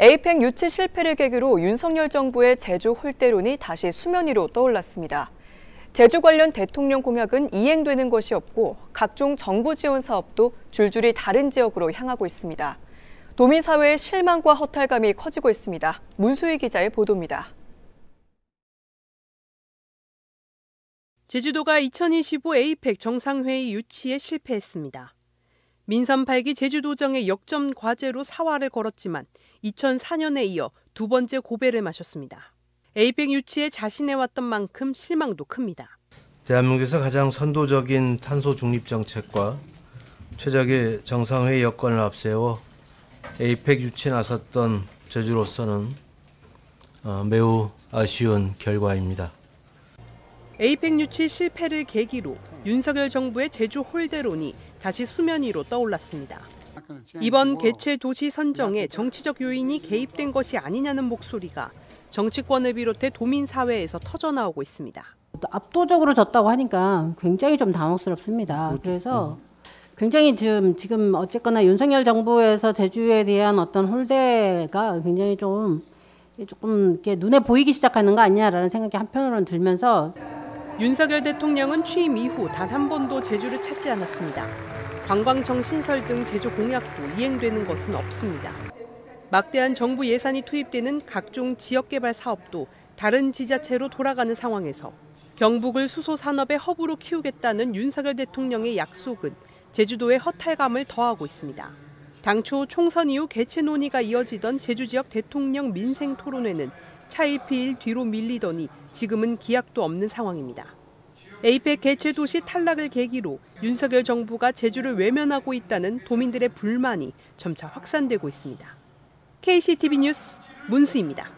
에이펙 유치 실패를 계기로 윤석열 정부의 제주 홀대론이 다시 수면 위로 떠올랐습니다. 제주 관련 대통령 공약은 이행되는 것이 없고 각종 정부 지원 사업도 줄줄이 다른 지역으로 향하고 있습니다. 도민 사회의 실망과 허탈감이 커지고 있습니다. 문수희 기자의 보도입니다. 제주도가 2025 에이펙 정상회의 유치에 실패했습니다. 민선 8기 제주도정의 역점 과제로 사활을 걸었지만 2004년에 이어 두 번째 고배를 마셨습니다. 에이펙 유치에 자신해왔던 만큼 실망도 큽니다. 대한민국에서 가장 선도적인 탄소 중립 정책과 최적의 정상회의 여건을 앞세워 에이펙 유치에 나섰던 제주로서는 어, 매우 아쉬운 결과입니다. 에이펙 유치 실패를 계기로 윤석열 정부의 제주 홀대론이 다시 수면 위로 떠올랐습니다. 이번 개최 도시 선정에 정치적 요인이 개입된 것이 아니냐는 목소리가 정치권을 비롯해 도민 사회에서 터져 나오고 있습니다. 압도적으로 졌다고 하니까 굉장히 좀 당혹스럽습니다. 그래서 굉장히 지금 지금 어쨌거나 윤석열 정부에서 제주에 대한 어떤 홀대가 굉장히 좀 조금 이렇게 눈에 보이기 시작하는 거 아니냐라는 생각이 한편으로는 들면서 윤석열 대통령은 취임 이후 단 한 번도 제주를 찾지 않았습니다. 관광청 신설 등 제조 공약도 이행되는 것은 없습니다. 막대한 정부 예산이 투입되는 각종 지역개발 사업도 다른 지자체로 돌아가는 상황에서 경북을 수소 산업의 허브로 키우겠다는 윤석열 대통령의 약속은 제주도의 허탈감을 더하고 있습니다. 당초 총선 이후 개최 논의가 이어지던 제주 지역 대통령 민생 토론회는 차일피일 뒤로 밀리더니 지금은 기약도 없는 상황입니다. 에이펙 개최 도시 탈락을 계기로 윤석열 정부가 제주를 외면하고 있다는 도민들의 불만이 점차 확산되고 있습니다. KCTV 뉴스 문수입니다.